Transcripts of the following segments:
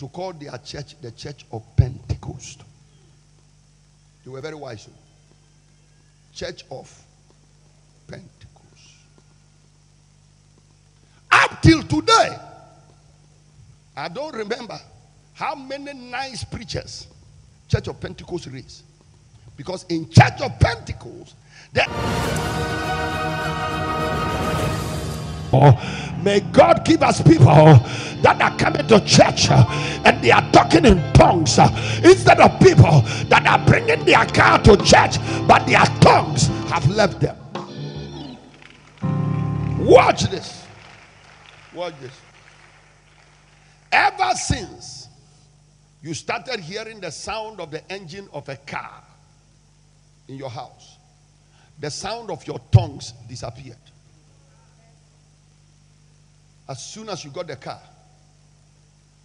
to call their church the church of Pentecost. They were very wise. Church of Pentecost. Up till today, I don't remember how many nice preachers Church of Pentecost raised. Because in Church of Pentecost, the Oh, may God give us people that are coming to church uh, and they are talking in tongues uh, instead of people that are bringing their car to church, but their tongues have left them. Watch this. Watch this. Ever since you started hearing the sound of the engine of a car in your house, the sound of your tongues disappeared. As soon as you got the car,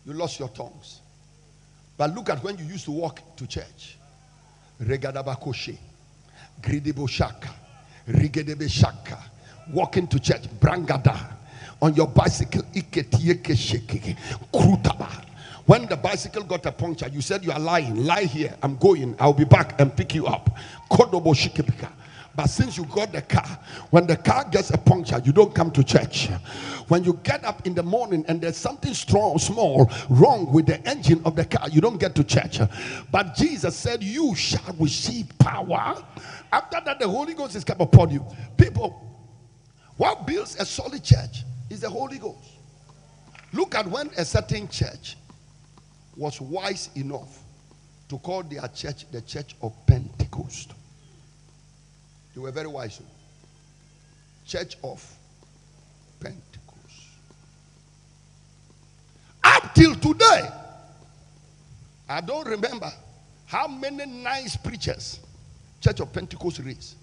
you lost your tongues. But look at when you used to walk to church. Regadabakoshe, Grideboshaka, Rigedebeshaka, walking to church, Brangada, on your bicycle, Iketiekesheke, Krutaba. When the bicycle got a puncture, you said you are lying. Lie here. I'm going. I'll be back and pick you up. Kodobo Kodoboshikebika. But since you got the car, when the car gets a puncture, you don't come to church. When you get up in the morning and there's something strong, small, wrong with the engine of the car, you don't get to church. But Jesus said, You shall receive power. After that, the Holy Ghost is come upon you. People, what builds a solid church is the Holy Ghost. Look at when a certain church was wise enough to call their church the church of Pentecost. They were very wise. Church of Pentecost. Up till today, I don't remember how many nice preachers Church of Pentecost raised.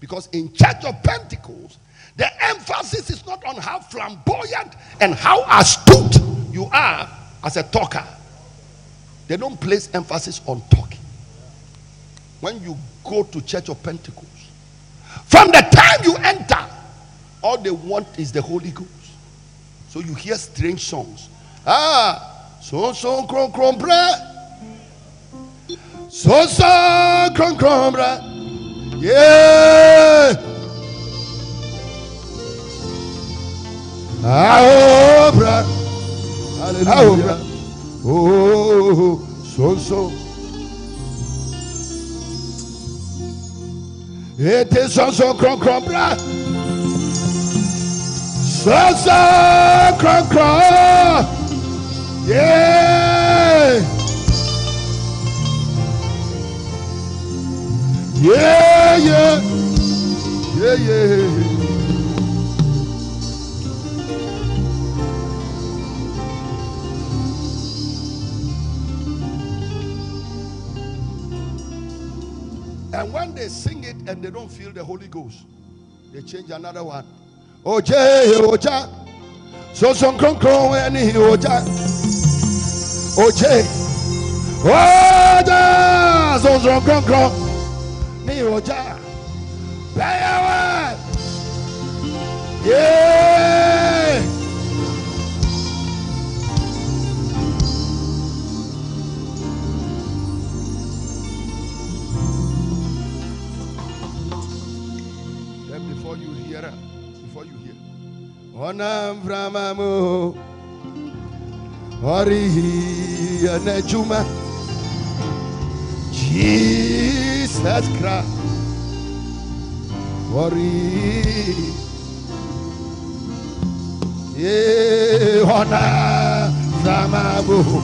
Because in Church of Pentecost, the emphasis is not on how flamboyant and how astute you are as a talker. They don't place emphasis on talking. When you go to Church of Pentecost, from the time you enter, all they want is the Holy Ghost. So you hear strange songs. Ah, so so kron bra. So so kron bra. Yeah. Ah, oh, bra. Hallelujah. Oh, so so. So so kron kron bra. So so kron kron. Yeah. Yeah, And when they sing it and they don't feel the Holy Ghost, they change another one. Oje, oja. So some kron kron any oja. Oje. Oja. So some kron kron. Ni oja. Before you hear, uh, before you hear, Onam Brahmamu, Orihi Anejuma, Jesus Christ, Ori, yeah, Onam Brahmamu.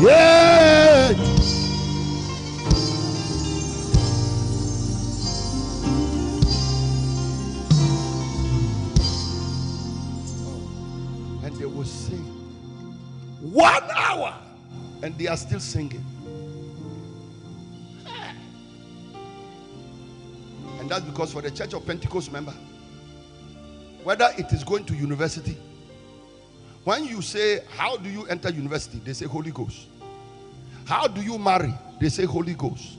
Yeah. One hour and they are still singing. And that's because for the Church of Pentecost member, whether it is going to university, when you say, How do you enter university? They say, Holy Ghost. How do you marry? They say, Holy Ghost.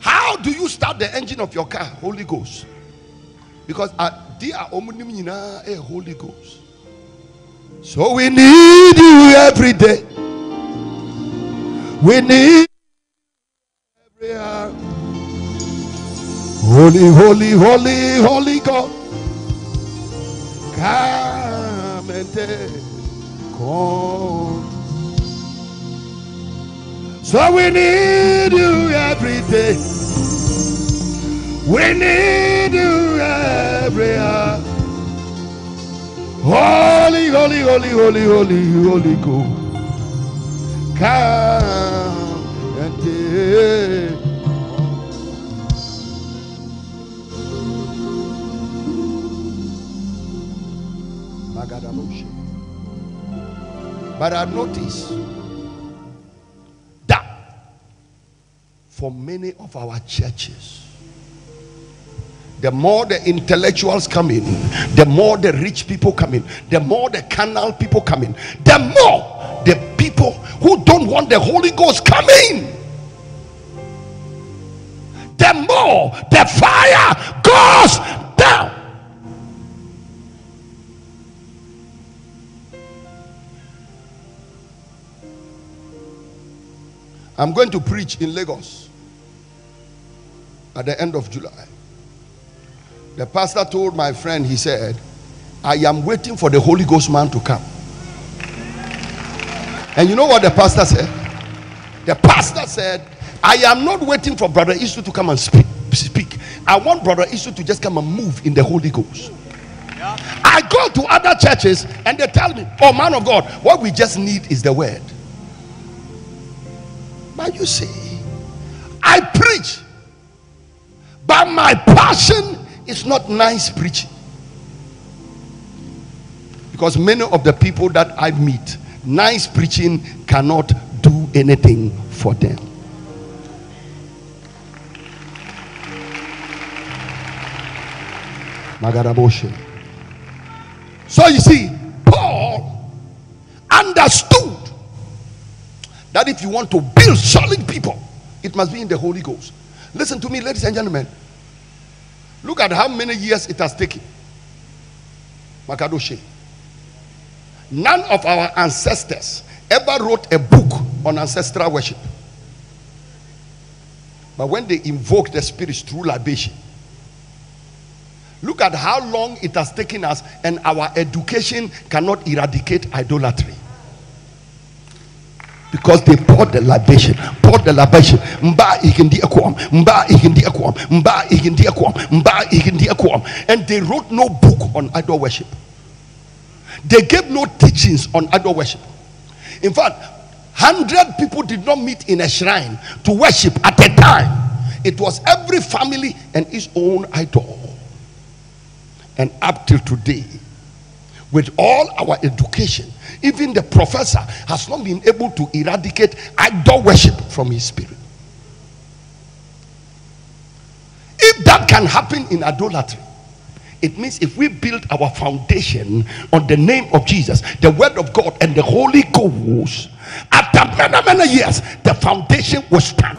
How do you start the engine of your car? Holy Ghost. Because uh, they are a ɛyɛ eh, Holy Ghost. So we need you every day. We need every hour. Holy, holy, holy, holy God. Come and take come. So we need you every day. We need you every hour. Holy, holy, holy, holy, holy, holy God. Come and take. But I notice that for many of our churches, the more the intellectuals come in, the more the rich people come in, the more the canal people come in, the more the people who don't want the Holy Ghost come in. The more the fire goes down. I'm going to preach in Lagos at the end of July. The pastor told my friend, he said, I am waiting for the Holy Ghost man to come. And you know what the pastor said? The pastor said, I am not waiting for Brother Isu to come and speak. speak. I want Brother Isu to just come and move in the Holy Ghost. I go to other churches and they tell me, Oh, man of God, what we just need is the word. But you see, I preach, but my passion is not nice preaching. Because many of the people that I meet, nice preaching cannot do anything for them. So you see, Paul understood that if you want to build solid people, it must be in the Holy Ghost. Listen to me, ladies and gentlemen. Look at how many years it has taken. Makadoshe. None of our ancestors ever wrote a book on ancestral worship. But when they invoke the spirits through libation, look at how long it has taken us, and our education cannot eradicate idolatry because they poured the libation, poured the libation. Mba ikindi akwam, mba ikindi akwam, mba ikindi akwam, mba ikindi akwam, and they wrote no book on idol worship. They gave no teachings on idol worship. In fact, hundred people did not meet in a shrine to worship at a time. It was every family and its own idol. And up till today, with all our education, even the professor has not been able to eradicate idol worship from his spirit. If that can happen in idolatry, it means if we build our foundation on the name of Jesus, the word of God, and the Holy Ghost, after many, many years, the foundation will stand.